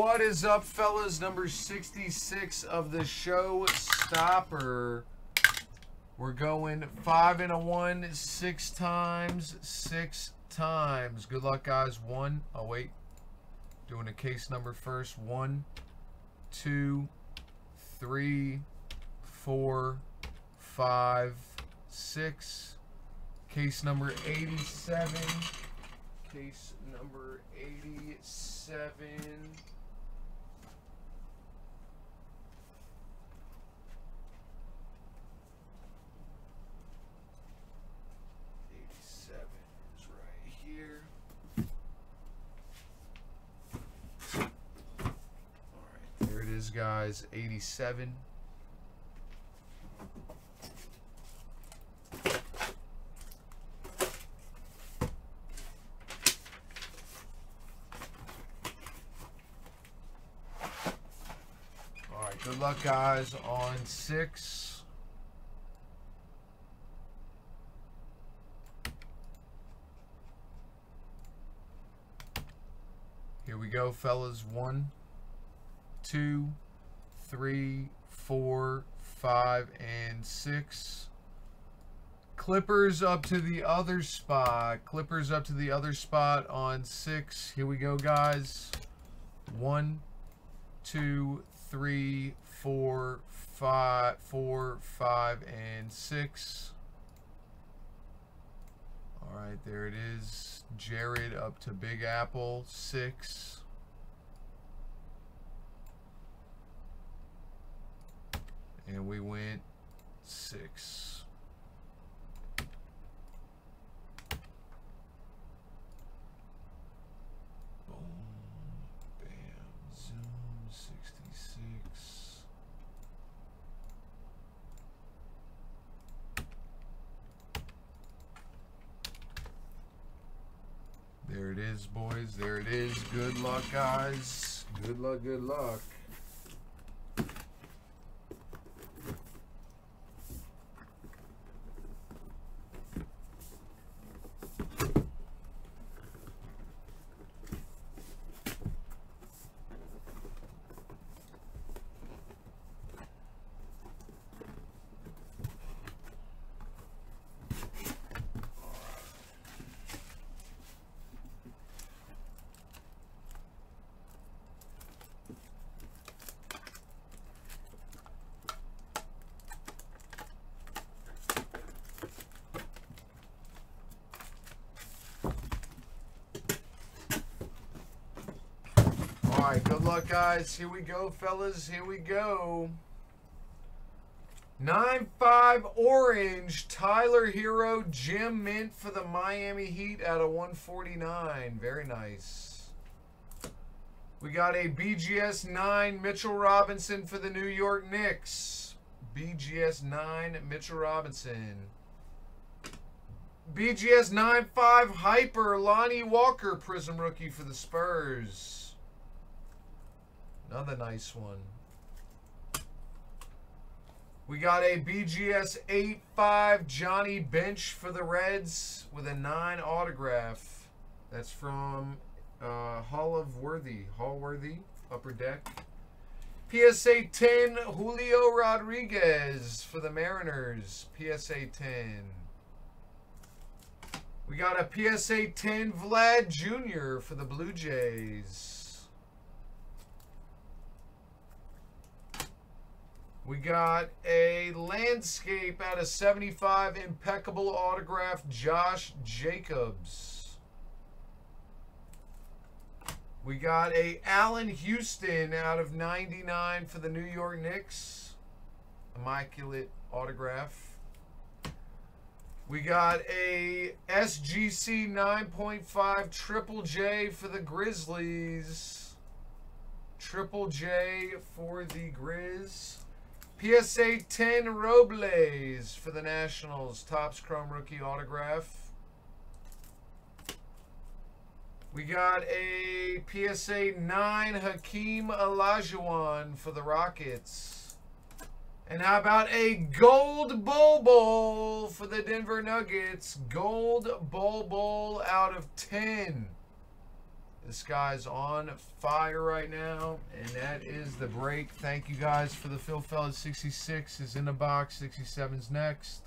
What is up, fellas? Number 66 of the show stopper. We're going five and a one, six times, six times. Good luck, guys. One. Oh, wait. Doing a case number first. One, two, three, four, five, six. Case number 87. Case number 87. Eighty-seven is right here. All guys. Eighty-seven. All right, good luck, guys, on six. Here we go, fellas. One, two, three, four, five, and six. Clippers up to the other spot. Clippers up to the other spot on six. Here we go, guys. One, two, three, four, five, four, five, and six. All right, there it is. Jared up to Big Apple, six. And we went six. Boom. Bam. Zoom. 66. There it is, boys. There it is. Good luck, guys. Good luck, good luck. All right, good luck, guys. Here we go, fellas. Here we go. 9-5 orange, Tyler Herro, Gem Mint for the Miami Heat out of 149. Very nice. We got a BGS 9, Mitchell Robinson for the New York Knicks. BGS 9, Mitchell Robinson. BGS 9-5 Hyper, Lonnie Walker, Prism Rookie for the Spurs. Another nice one. We got a BGS 8-5 Johnny Bench for the Reds with a 9 autograph. That's from uh, Hall of Worthy. Hallworthy, Upper Deck. PSA 10 Julio Rodriguez for the Mariners. PSA 10. We got a PSA 10 Vlad Jr. for the Blue Jays. We got a landscape out of 75 impeccable autograph Josh Jacobs. We got a Allan Houston out of 99 for the New York Knicks. Immaculate autograph. We got a SGC 9.5 Triple J for the Grizzlies. Triple J for the Grizz. PSA 10 Robles for the Nationals. Topps Chrome Rookie Autograph. We got a PSA 9 Hakeem Olajuwon for the Rockets. And how about a gold Bol Bol for the Denver Nuggets? Gold Bol Bol out of 10 The sky's on fire right now, and that is the break. Thank you guys for the Phil Fellas 66 is in the box. 67's next.